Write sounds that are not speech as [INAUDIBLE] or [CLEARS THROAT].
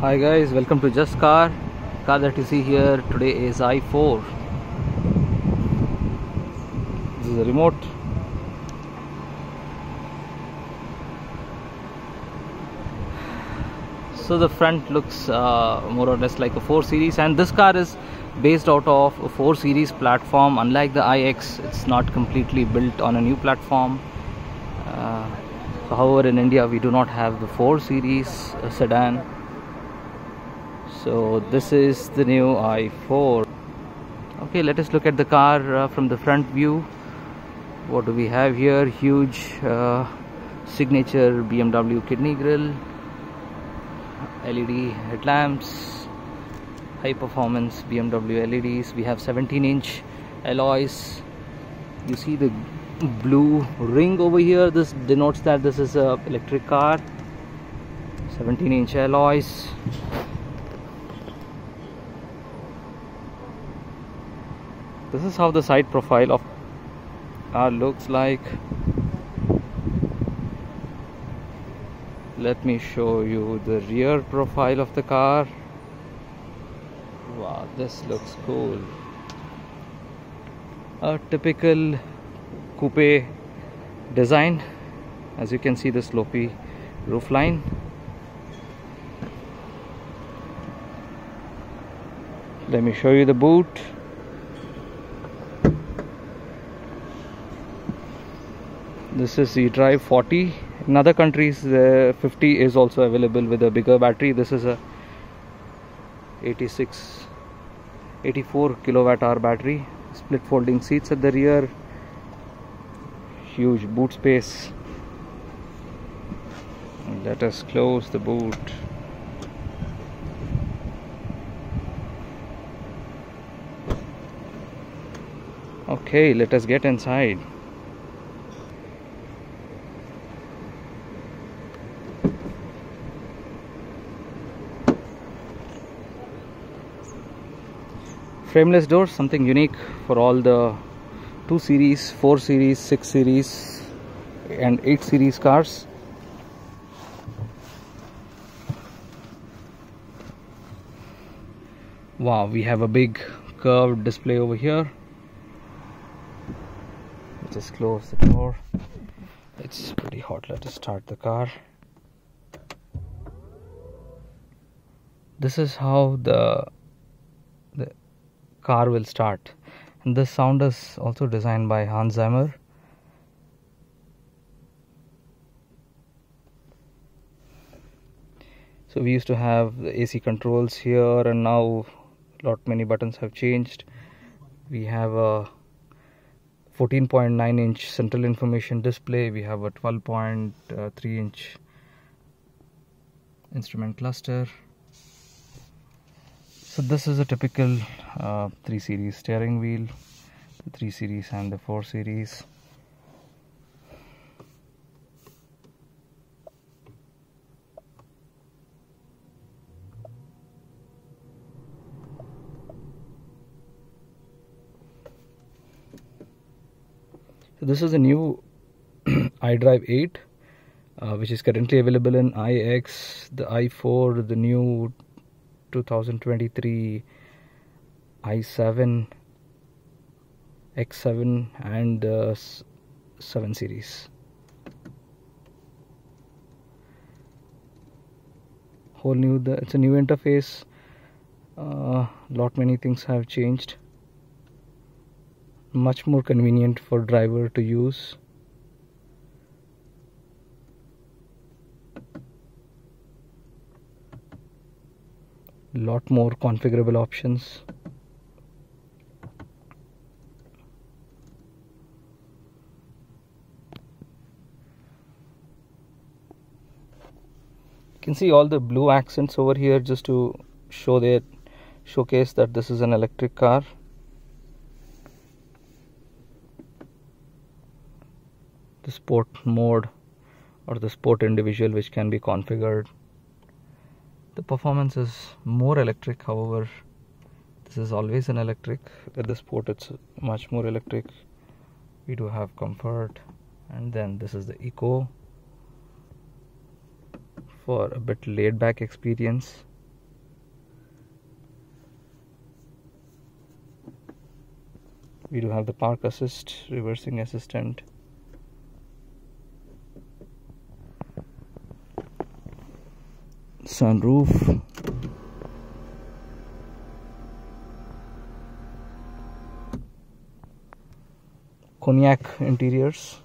Hi guys, welcome to Just Car. Car that you see here today is i4. This is the remote. So the front looks uh, more or less like a 4 Series, and this car is based out of a 4 Series platform. Unlike the iX, it's not completely built on a new platform. Uh, however, in India, we do not have the 4 Series sedan so this is the new i4 okay let us look at the car uh, from the front view. What do we have here? Huge uh, signature BMW kidney grille LED headlamps high performance BMW LEDs we have 17 inch alloys. You see the blue ring over here. This denotes that this is a electric car. 17 inch alloys this is how the side profile of car looks like. Let me show you the rear profile of the car. Wow this looks cool. A typical coupe design. As you can see the slopy roof line. Let me show you the boot this is the drive 40 in other countries the 50 is also available with a bigger battery. This is a 86 84 kilowatt hour battery. Split folding seats at the rear. Huge boot space. Let us close the boot. Okay let us get inside frameless doors something unique for all the 2 series 4 series 6 series and 8 series cars. Wow we have a big curved display over here. Just close the door. It's pretty hot. Let us start the car. This is how the the car will start. And this sound is also designed by Hans Zimmer. So we used to have the AC controls here and now lot many buttons have changed. We have a 14.9 inch central information display. We have a 12.3 inch instrument cluster so this is a typical uh, 3 series steering wheel the 3 series and the 4 series. So this is a new [CLEARS THROAT] iDrive 8 uh, which is currently available in iX the i4 the new 2023 i7 x7 and uh, 7 series. Whole new the, it's a new interface. Uh, lot many things have changed. Much more convenient for driver to use lot more configurable options. You can see all the blue accents over here just to show that showcase that this is an electric car. The sport mode or the sport individual which can be configured the performance is more electric however this is always an electric. At this port it's much more electric. We do have comfort. And then this is the eco. For a bit laid back experience. We do have the park assist reversing assistant. Sunroof. Cognac interiors